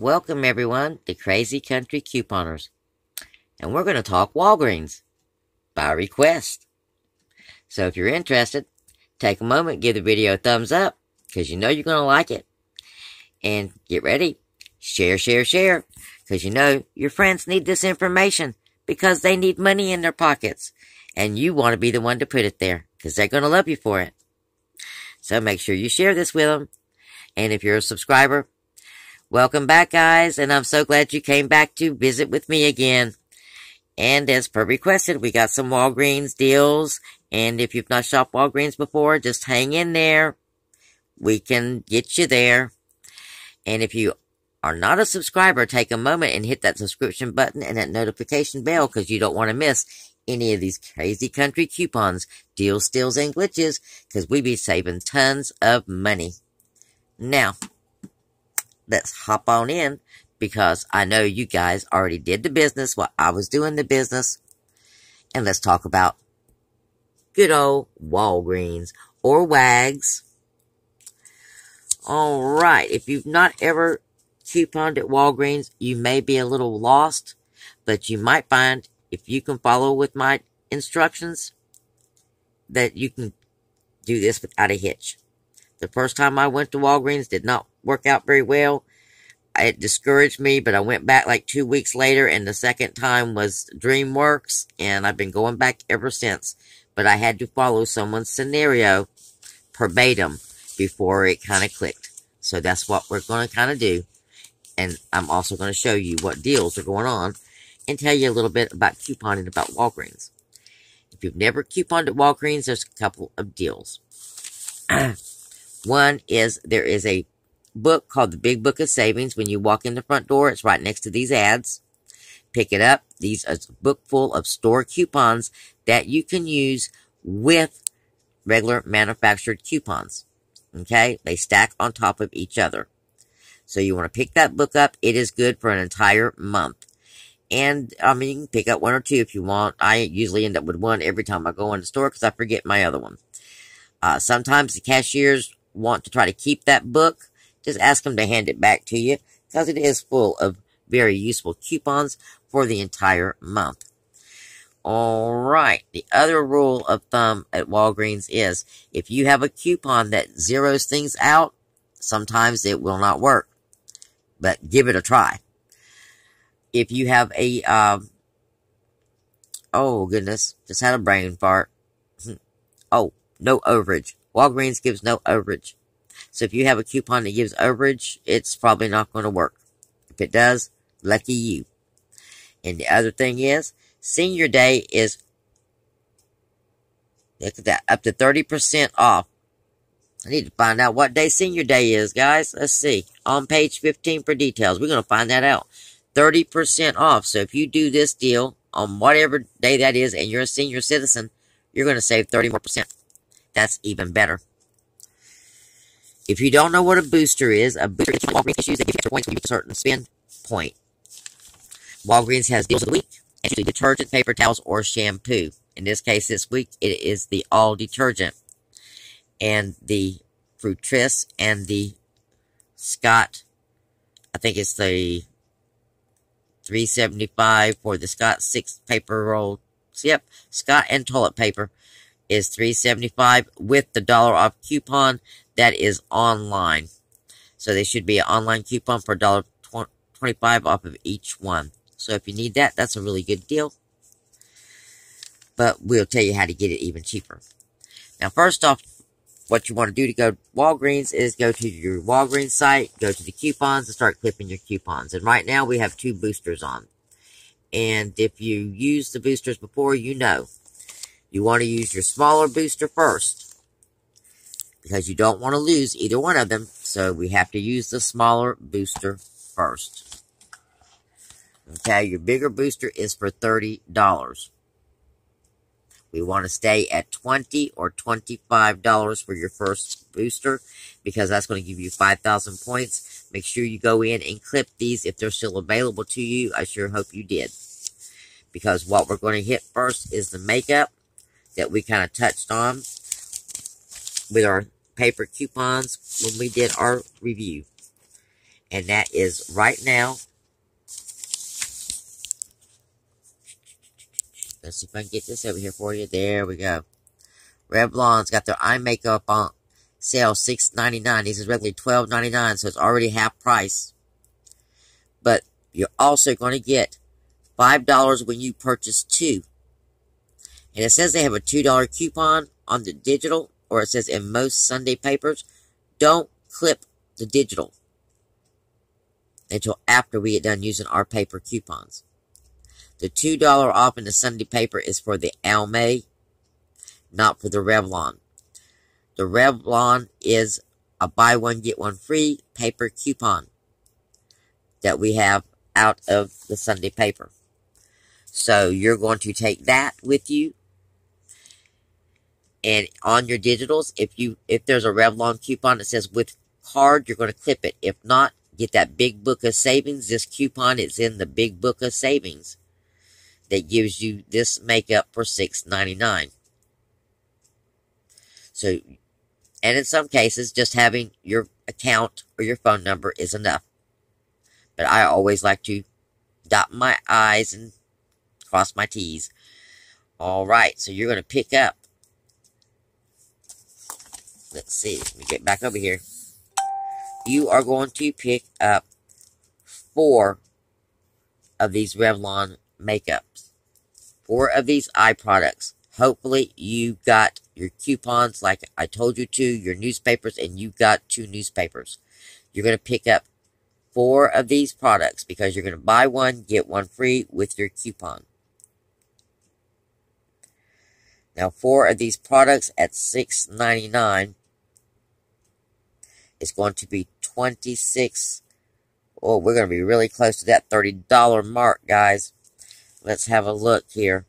Welcome everyone to Crazee Countre Couponers. And we're going to talk Walgreens by request. So if you're interested, take a moment, give the video a thumbs up because you know you're going to like it. And get ready, share, share, share because you know your friends need this information because they need money in their pockets and you want to be the one to put it there because they're going to love you for it. So make sure you share this with them. And if you're a subscriber, welcome back, guys. And I'm so glad you came back to visit with me again. And as per requested, we got some Walgreens deals. And if you've not shopped Walgreens before, just hang in there. We can get you there. And if you are not a subscriber, take a moment and hit that subscription button and that notification bell because you don't want to miss any of these crazy country coupons, deals, steals, and glitches because we be saving tons of money. Now, let's hop on in because I know you guys already did the business while I was doing the business. And let's talk about good old Walgreens or WAGs. Alright, if you've not ever couponed at Walgreens, you may be a little lost, but you might find if you can follow with my instructions that you can do this without a hitch. The first time I went to Walgreens did not work out very well. It discouraged me, but I went back like two weeks later, and the second time was DreamWorks, and I've been going back ever since. But I had to follow someone's scenario verbatim before it kind of clicked. So that's what we're going to kind of do. And I'm also going to show you what deals are going on and tell you a little bit about couponing about Walgreens. If you've never couponed at Walgreens, there's a couple of deals. One is there is a book called The Big Book of Savings. When you walk in the front door, it's right next to these ads. Pick it up. These are a book full of store coupons that you can use with regular manufactured coupons. Okay? They stack on top of each other. So you want to pick that book up. It is good for an entire month. And, I mean, you can pick up one or two if you want. I usually end up with one every time I go in the store because I forget my other one. Uh, sometimes the cashiers want to try to keep that book. Just ask them to hand it back to you because it is full of very useful coupons for the entire month. Alright, the other rule of thumb at Walgreens is if you have a coupon that zeroes things out, sometimes it will not work. But give it a try if you have a, um, oh goodness, just had a brain fart. oh, no overage. Walgreens gives no overage. So if you have a coupon that gives overage, it's probably not going to work. If it does, lucky you. And the other thing is, senior day is, look at that, up to 30% off. I need to find out what day senior day is, guys. Let's see. On page 15 for details. We're going to find that out. 30% off. So if you do this deal on whatever day that is and you're a senior citizen, you're going to save 30 more percent. That's even better. If you don't know what a booster is, a booster is Walgreens issues that give you points when you a certain spend point. Walgreens has deals of the week, and usually detergent, paper towels, or shampoo. In this case, this week, it is the all detergent. And the Fructis and the Scott, I think it's the 375 for the Scott 6 paper roll. Yep, Scott and toilet paper is 375 with the dollar off coupon that is online. So there should be an online coupon for $1.25 off of each one. So if you need that, that's a really good deal. But we'll tell you how to get it even cheaper. Now, first off, what you want to do to go to Walgreens is go to your Walgreens site, go to the coupons, and start clipping your coupons. And right now, we have two boosters on. And if you use the boosters before, you know. You want to use your smaller booster first. Because you don't want to lose either one of them. So we have to use the smaller booster first. Okay, your bigger booster is for $30. We want to stay at 20 or $25 for your first booster because that's going to give you 5,000 points. Make sure you go in and clip these if they're still available to you. I sure hope you did. Because what we're going to hit first is the makeup that we kind of touched on with our paper coupons when we did our review. And that is right now. Let's see if I can get this over here for you. There we go. Revlon's got their eye makeup on sale $6.99. This is regularly $12.99, so it's already half price. But you're also going to get $5 when you purchase two. And it says they have a $2 coupon on the digital, or it says in most Sunday papers. Don't clip the digital until after we get done using our paper coupons. The $2 off in the Sunday paper is for the Almay, not for the Revlon. The Revlon is a buy one, get one free paper coupon that we have out of the Sunday paper. So you're going to take that with you. And on your digitals, if you if there's a Revlon coupon that says with card, you're going to clip it. If not, get that big book of savings. This coupon is in the big book of savings that gives you this makeup for $6.99. So and in some cases, just having your account or your phone number is enough. But I always like to dot my I's and cross my T's. Alright, so you're going to pick up. Let's see, let me get back over here. You are going to pick up four of these Revlon makeups. Four of these eye products. Hopefully you got your coupons like I told you to, your newspapers, and you got two newspapers. You're going to pick up four of these products because you're going to buy one, get one free with your coupon. Now, four of these products at $6.99 is going to be 26 Oh, we're going to be really close to that $30 mark, guys. Let's have a look here.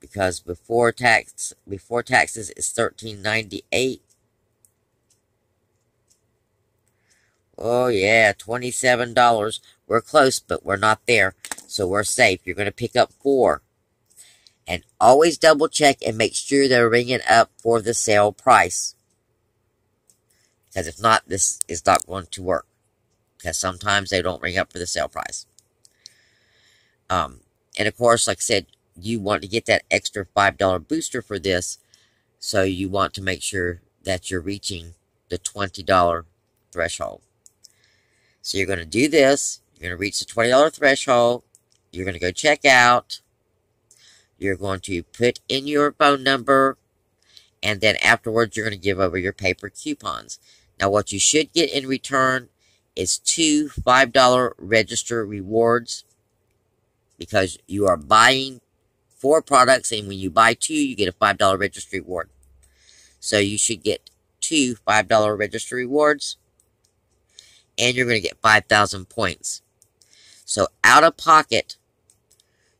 Because before tax before taxes is 1398 oh yeah $27 we're close but we're not there. So we're safe. You're going to pick up four and always double check and make sure they're ringing up for the sale price because if not this is not going to work because sometimes they don't ring up for the sale price um and of course like i said you want to get that extra $5 booster for this. So you want to make sure that you're reaching the $20 threshold. So you're going to do this. You're going to reach the $20 threshold. You're going to go check out. You're going to put in your phone number. And then afterwards, you're going to give over your paper coupons. Now, what you should get in return is two $5 register rewards because you are buying four products, and when you buy two, you get a $5 registry reward. So you should get two $5 registry rewards, and you're going to get 5,000 points. So out of pocket,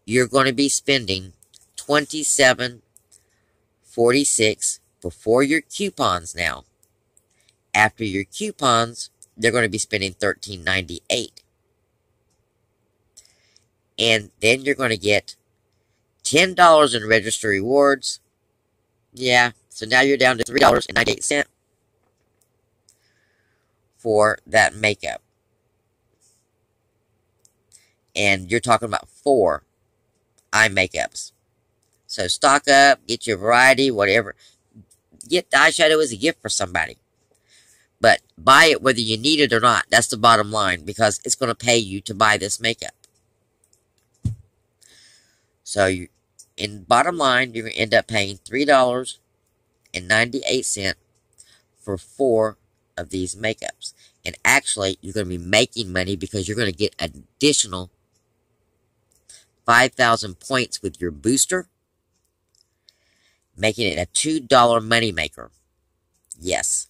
you're going to be spending 27.46 before your coupons now. After your coupons, they're going to be spending 13.98. And then you're going to get $10 in register rewards. Yeah, so now you're down to $3.98 for that makeup. And you're talking about four eye makeups. So stock up, get your variety, whatever. Get the eyeshadow as a gift for somebody. But buy it whether you need it or not. That's the bottom line because it's going to pay you to buy this makeup. So you, in bottom line, you're going to end up paying $3.98 for four of these makeups. And actually, you're going to be making money because you're going to get additional 5,000 points with your booster, making it a $2 moneymaker. Yes.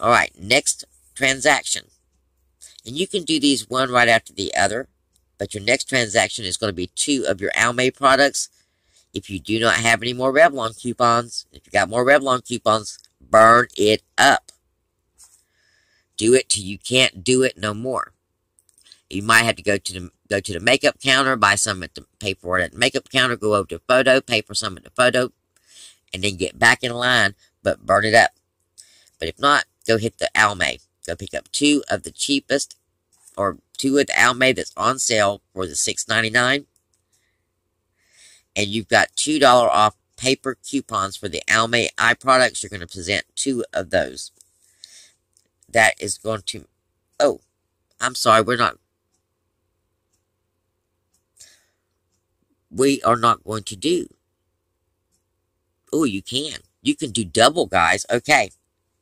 Alright, next transaction. And you can do these one right after the other but your next transaction is going to be two of your Almay products. If you do not have any more Revlon coupons, if you got more Revlon coupons, burn it up. Do it till you can't do it no more. You might have to go to the go to the makeup counter, buy some at the pay for it at the makeup counter, go over to photo, pay for some at the photo, and then get back in line, but burn it up. But if not, go hit the Almay. Go pick up two of the cheapest, or two of the Almay that's on sale for the six ninety nine, and you've got two dollar off paper coupons for the Almay eye products. You're going to present two of those. That is going to. Oh, I'm sorry, we're not. We are not going to do. Oh, you can. You can do double, guys. Okay.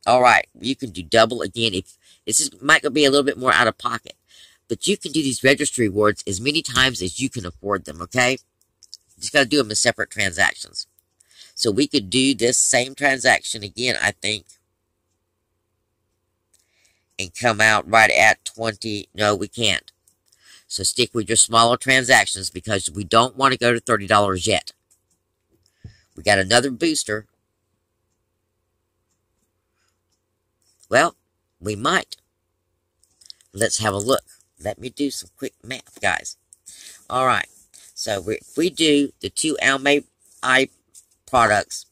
All right. You can do double again. If this is might be a little bit more out of pocket, but you can do these registry rewards as many times as you can afford them. Okay. Just got to do them as separate transactions. So we could do this same transaction again, I think, and come out right at 20. No, we can't. So stick with your smaller transactions because we don't want to go to $30 yet. We got another booster. Well, we might. Let's have a look. Let me do some quick math, guys. All right. So if we do the two Almay eye products,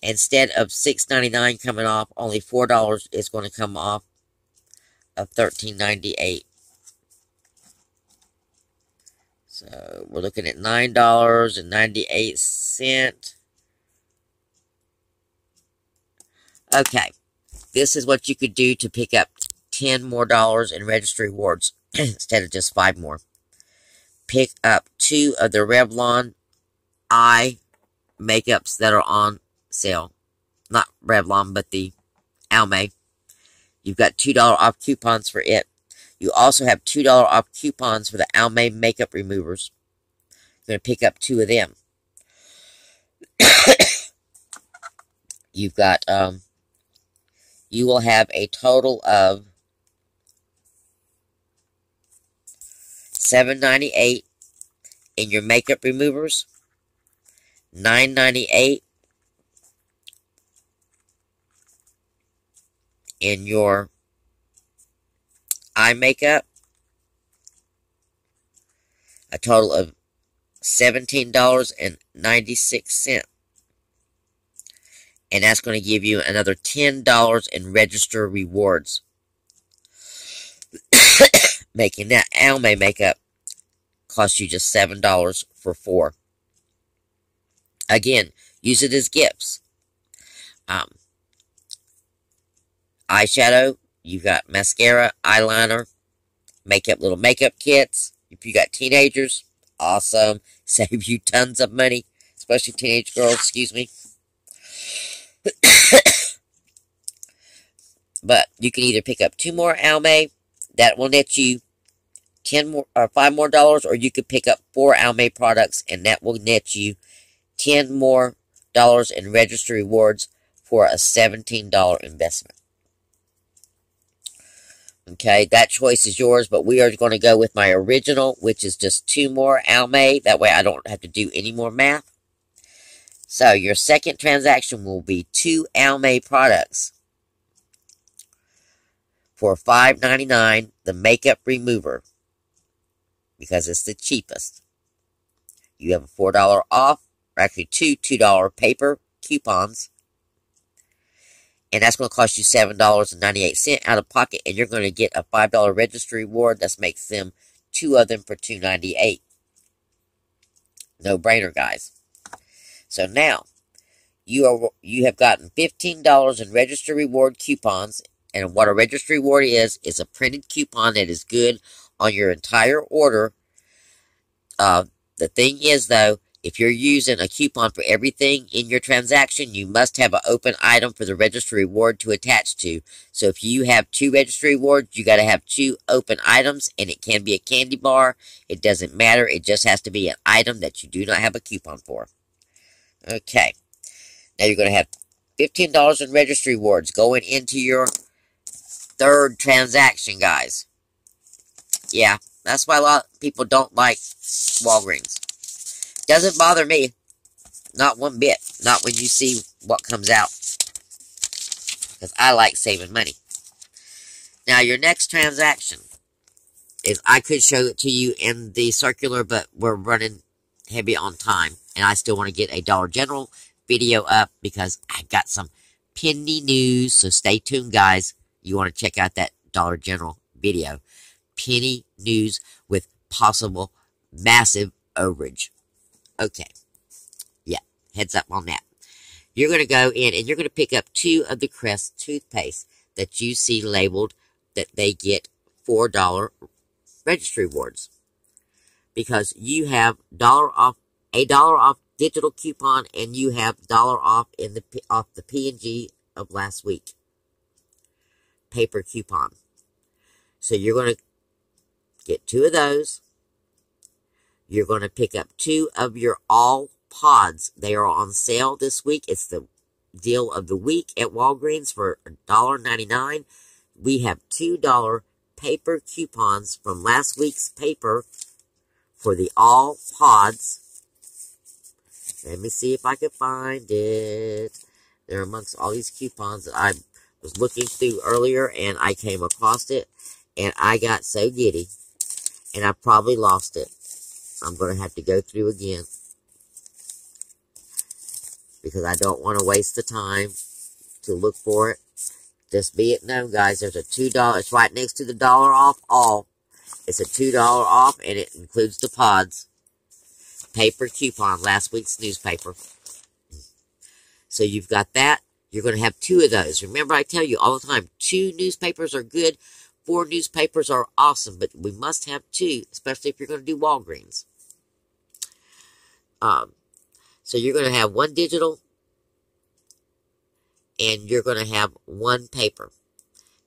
instead of six ninety nine coming off, only $4 is going to come off of thirteen ninety eight. So we're looking at $9.98. Okay. This is what you could do to pick up 10 more dollars in registry rewards instead of just 5 more. Pick up two of the Revlon eye makeups that are on sale. Not Revlon, but the Almay. You've got $2 off coupons for it. You also have $2 off coupons for the Almay makeup removers. You're going to pick up two of them. You've got, um, you will have a total of seven ninety eight in your makeup removers, nine ninety eight in your eye makeup, a total of seventeen dollars and that's going to give you another $10 in register rewards. Making that Almay makeup cost you just $7 for four. Again, use it as gifts. Um, eyeshadow, you've got mascara, eyeliner, makeup, little makeup kits. If you got teenagers, awesome. Save you tons of money, especially teenage girls, excuse me. But you can either pick up two more Almay, that will net you ten more or five more dollars, or you could pick up four Almay products, and that will net you ten more dollars in registry rewards for a seventeen dollar investment. Okay, that choice is yours, but we are going to go with my original, which is just two more Almay. That way I don't have to do any more math. So your second transaction will be two Almay products for $5.99, the makeup remover, because it's the cheapest. You have a $4 off, or actually two $2 paper coupons, and that's going to cost you $7.98 out of pocket, and you're going to get a $5 registry reward. That makes them two of them for $2.98. No brainer, guys. So now, you are you have gotten $15 in register reward coupons, and what a register reward is, is a printed coupon that is good on your entire order. Uh, the thing is, though, if you're using a coupon for everything in your transaction, you must have an open item for the register reward to attach to. So if you have two register rewards, you got to have two open items, and it can be a candy bar. It doesn't matter. It just has to be an item that you do not have a coupon for. Okay. Now you're going to have $15 in registry rewards going into your third transaction, guys. Yeah, that's why a lot of people don't like Walgreens. Doesn't bother me. Not one bit. Not when you see what comes out. Because I like saving money. Now, your next transaction is, I could show it to you in the circular, but we're running heavy on time and I still want to get a Dollar General video up because I've got some Penny News. So stay tuned, guys. You want to check out that Dollar General video. Penny News with possible massive overage. Okay. Yeah, heads up on that. You're going to go in and you're going to pick up two of the Crest toothpaste that you see labeled that they get $4 registry rewards. Because you have dollar off, a dollar off digital coupon and you have dollar off in the off the P&G of last week. Paper coupon. So you're going to get two of those. You're going to pick up two of your all pods. They are on sale this week. It's the deal of the week at Walgreens for $1.99. We have $2 paper coupons from last week's paper for the all pods. Let me see if I can find it. They're amongst all these coupons that I was looking through earlier and I came across it and I got so giddy and I probably lost it. I'm going to have to go through again because I don't want to waste the time to look for it. Just be it known, guys, there's a $2, it's right next to the dollar off all. It's a $2 off, and it includes the pods. Paper coupon, last week's newspaper. So you've got that. You're going to have two of those. Remember, I tell you all the time, two newspapers are good. Four newspapers are awesome, but we must have two, especially if you're going to do Walgreens. Um, so you're going to have one digital and you're going to have one paper.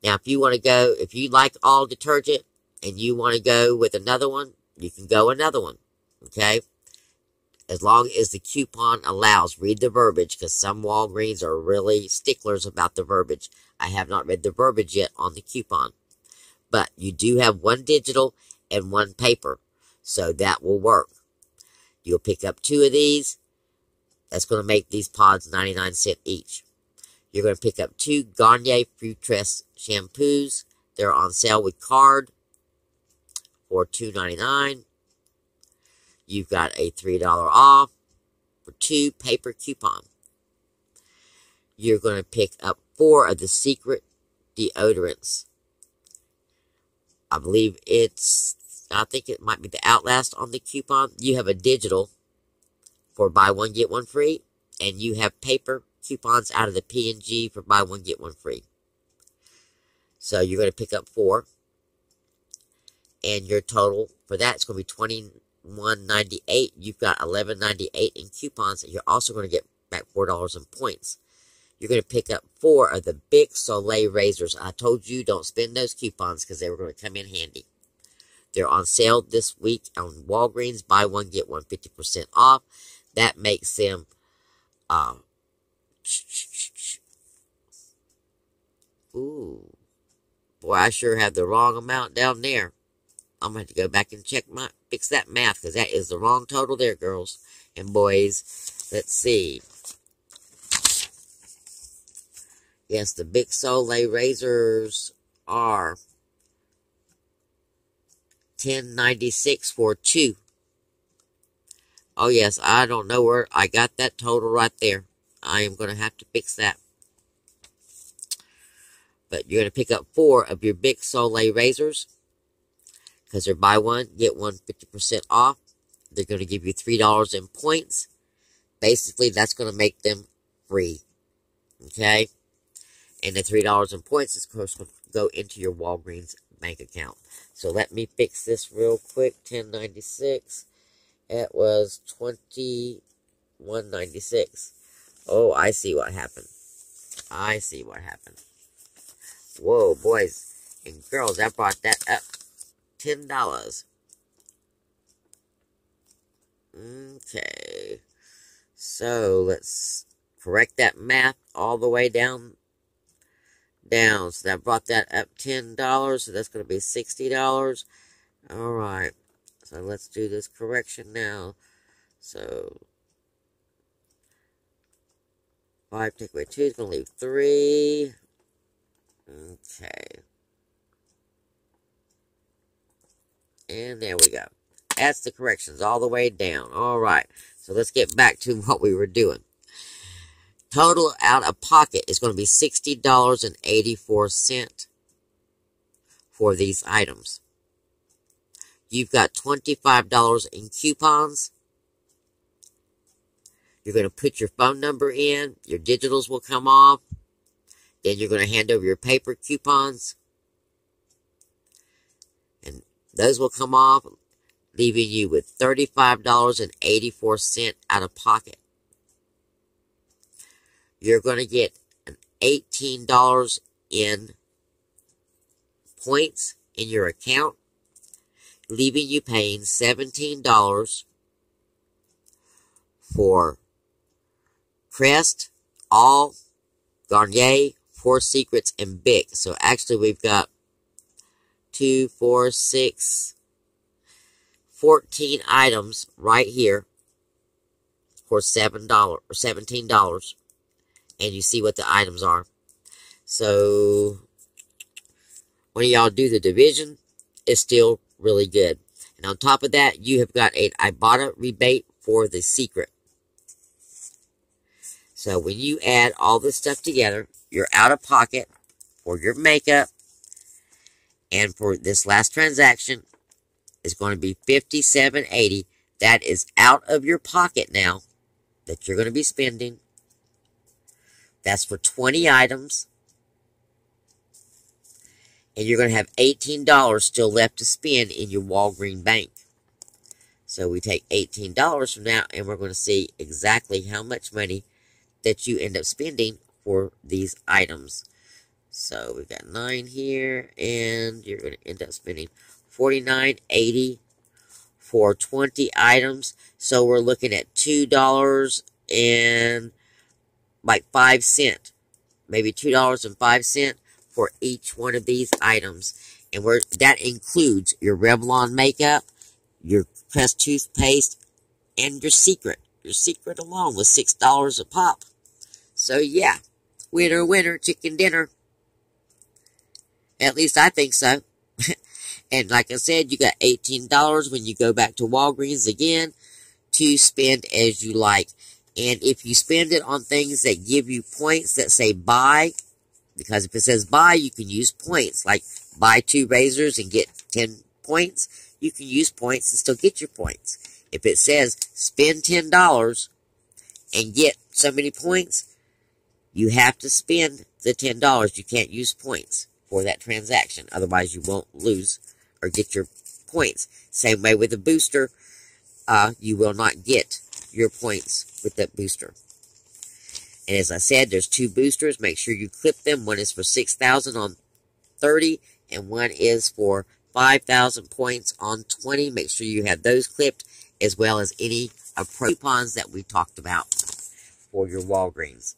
Now, if you want to go, if you like all detergent and you want to go with another one, you can go another one. Okay? As long as the coupon allows. Read the verbiage because some Walgreens are really sticklers about the verbiage. I have not read the verbiage yet on the coupon. But you do have one digital and one paper. So that will work. You'll pick up two of these that's going to make these pods 99 cent each. You're going to pick up two Garnier Fructis shampoos. They're on sale with card for $2.99. You've got a $3 off for two paper coupon. You're going to pick up four of the secret deodorants. I believe it's, I think it might be the Outlast on the coupon. You have a digital for buy one, get one free. And you have paper coupons out of the P&G for buy one, get one free. So you're going to pick up four. And your total for that is going to be twenty one ninety eight. You've got eleven ninety eight in coupons, and you're also going to get back four dollars in points. You're going to pick up four of the Bic Soleil razors. I told you don't spend those coupons because they were going to come in handy. They're on sale this week on Walgreens. Buy one, get one 50% off that makes them um ooh boy I sure have the wrong amount down there I'm going to to go back and check my fix that math because that is the wrong total there girls and boys let's see yes the Bic Soleil razors are 1096 for two Oh, yes, I don't know where I got that total right there. I am going to have to fix that. But you're going to pick up four of your Bic Soleil razors. Because they're buy one, get one 50% off. They're going to give you $3 in points. Basically, that's going to make them free. Okay? And the $3 in points is going to go into your Walgreens bank account. So let me fix this real quick. 1096. It was 2196. Oh, I see what happened. I see what happened. Whoa, boys and girls, I brought that up. $10. Okay. So, let's correct that math all the way down. Down. So, that brought that up $10. So, that's going to be $60. Alright. So let's do this correction now. So 5 take away 2 is going to leave 3. Okay. And there we go. That's the corrections all the way down. Alright. So let's get back to what we were doing. Total out of pocket is going to be $60.84 for these items. You've got $25 in coupons. You're going to put your phone number in. Your digitals will come off. Then you're going to hand over your paper coupons. And those will come off, leaving you with $35.84 out of pocket. You're going to get $18 in points in your account, leaving you paying $17 for Crest, All, Garnier, Four Secrets, and Bic. So actually we've got two, four, six, 14 items right here for $7 or $17. And you see what the items are. So when y'all do the division, it's still really good. And on top of that, you have got a Ibotta rebate for the secret. So when you add all this stuff together, you're out of pocket for your makeup and for this last transaction is going to be 57.80. That is out of your pocket now that you're going to be spending. That's for 20 items. And you're going to have $18 still left to spend in your Walgreen bank. So we take $18 from now and we're going to see exactly how much money that you end up spending for these items. So we've got 9 here, and you're going to end up spending 49.80 for 20 items. So we're looking at $2 and like 5 cent, maybe $2.05 for each one of these items. And we're, that includes your Revlon makeup, your Crest toothpaste, and your Secret. Your Secret alone was $6 a pop. So yeah, winner, winner, chicken dinner. At least I think so. and like I said, you got $18 when you go back to Walgreens again to spend as you like. And if you spend it on things that give you points that say buy, because if it says buy, you can use points. Like buy two razors and get 10 points, you can use points and still get your points. If it says spend $10 and get so many points, you have to spend the $10. You can't use points for that transaction. Otherwise, you won't lose or get your points. Same way with the booster. Uh, you will not get your points with that booster. And as I said, there's two boosters. Make sure you clip them. One is for 6,000 on 30, and one is for 5,000 points on 20. Make sure you have those clipped, as well as any of coupons that we talked about for your Walgreens.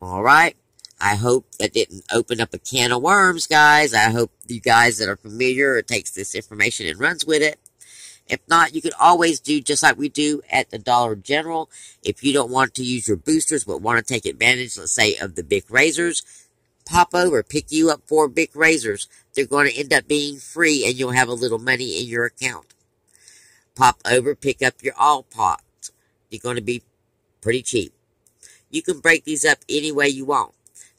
Alright? I hope that didn't open up a can of worms, guys. I hope you guys that are familiar takes this information and runs with it. If not, you can always do just like we do at the Dollar General. If you don't want to use your boosters but want to take advantage, let's say, of the Bic razors, pop over, pick you up four Bic razors. They're going to end up being free and you'll have a little money in your account. Pop over, pick up your all pods. You're going to be pretty cheap. You can break these up any way you want.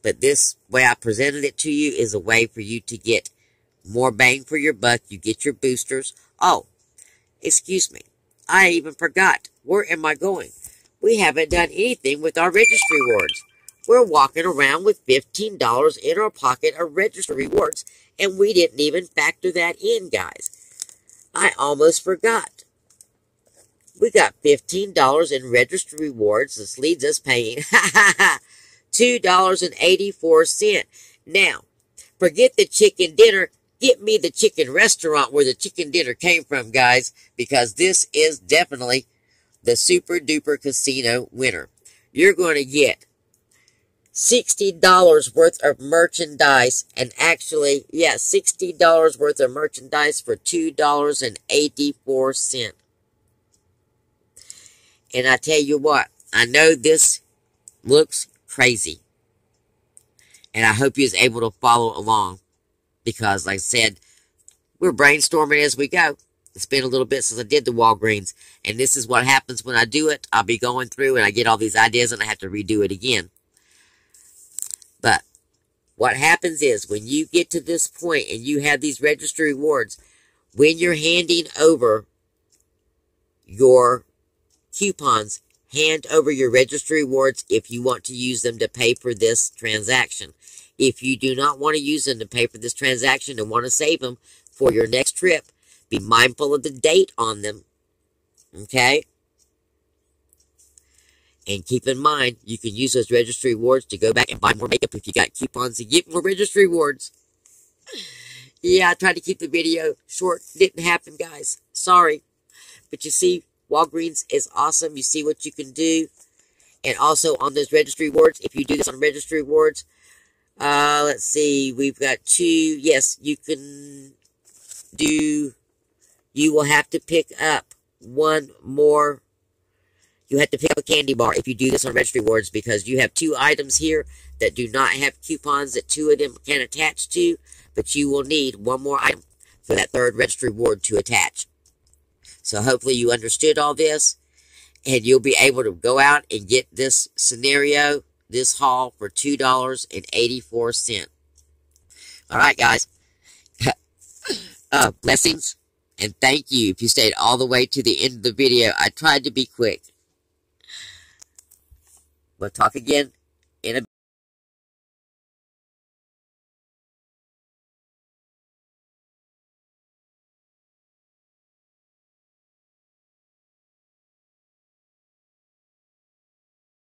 But this way I presented it to you is a way for you to get more bang for your buck. You get your boosters. Oh, excuse me. I even forgot. Where am I going? We haven't done anything with our registry rewards. We're walking around with $15 in our pocket of registry rewards, and we didn't even factor that in, guys. I almost forgot. We got $15 in registry rewards. This leads us paying $2.84. Now, forget the chicken dinner. Get me the chicken restaurant where the chicken dinner came from, guys, because this is definitely the super duper casino winner. You're going to get $60 worth of merchandise and actually, yeah, $60 worth of merchandise for $2.84. And I tell you what, I know this looks crazy. And I hope you is able to follow along. Because, like I said, we're brainstorming as we go. It's been a little bit since I did the Walgreens, and this is what happens when I do it. I'll be going through and I get all these ideas and I have to redo it again. But what happens is when you get to this point and you have these registry rewards, when you're handing over your coupons, hand over your registry rewards if you want to use them to pay for this transaction. If you do not want to use them to pay for this transaction and want to save them for your next trip, be mindful of the date on them. Okay? And keep in mind, you can use those registry rewards to go back and buy more makeup if you got coupons to get more registry rewards. Yeah, I tried to keep the video short. Didn't happen, guys. Sorry. But you see, Walgreens is awesome. You see what you can do. And also on those registry rewards, if you do this on registry rewards, uh, let's see, we've got two. Yes, you can do you will have to pick up one more. You have to pick up a candy bar if you do this on Registry Rewards because you have two items here that do not have coupons that two of them can attach to, but you will need one more item for that third Registry Reward to attach. So hopefully you understood all this and you'll be able to go out and get this scenario, this haul for $2.84. All right, guys. uh, blessings. And thank you if you stayed all the way to the end of the video. I tried to be quick. We'll talk again in a